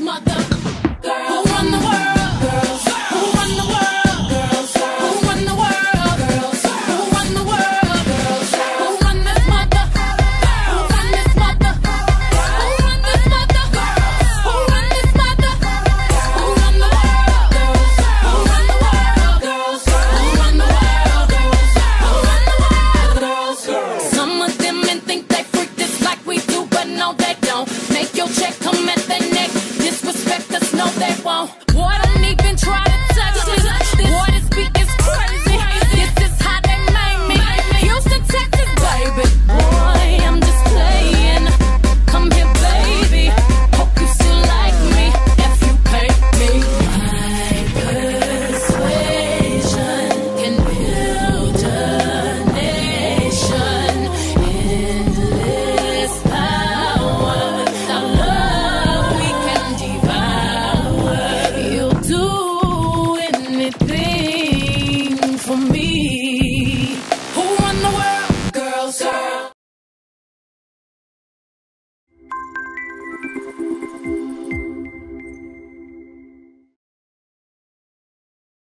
mother. So.